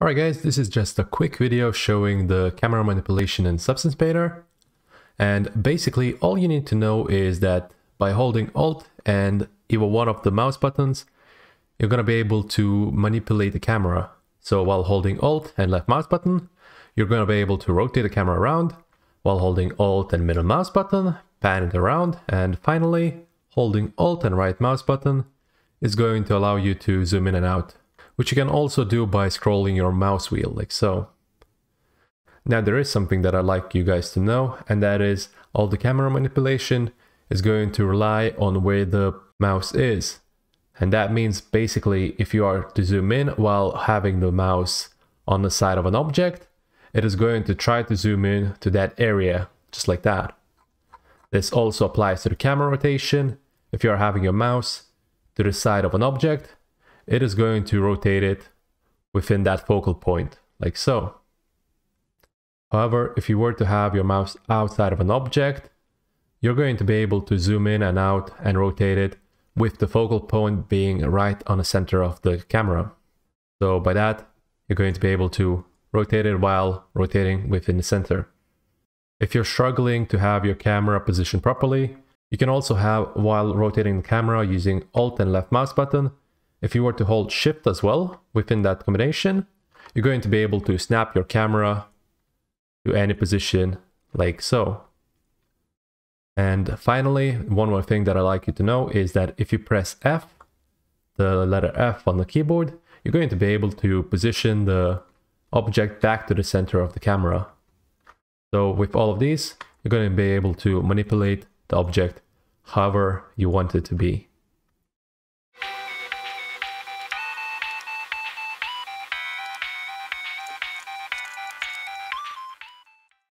Alright guys, this is just a quick video showing the camera manipulation in Substance Painter. And basically all you need to know is that by holding Alt and either one of the mouse buttons, you're going to be able to manipulate the camera. So while holding Alt and left mouse button, you're going to be able to rotate the camera around. While holding Alt and middle mouse button, pan it around. And finally, holding Alt and right mouse button is going to allow you to zoom in and out which you can also do by scrolling your mouse wheel like so. Now there is something that I'd like you guys to know and that is all the camera manipulation is going to rely on where the mouse is. And that means basically if you are to zoom in while having the mouse on the side of an object, it is going to try to zoom in to that area, just like that. This also applies to the camera rotation. If you are having your mouse to the side of an object, it is going to rotate it within that focal point, like so. However, if you were to have your mouse outside of an object, you're going to be able to zoom in and out and rotate it with the focal point being right on the center of the camera. So by that, you're going to be able to rotate it while rotating within the center. If you're struggling to have your camera positioned properly, you can also have while rotating the camera using Alt and left mouse button, if you were to hold shift as well within that combination, you're going to be able to snap your camera to any position like so. And finally, one more thing that I'd like you to know is that if you press F, the letter F on the keyboard, you're going to be able to position the object back to the center of the camera. So with all of these, you're going to be able to manipulate the object however you want it to be.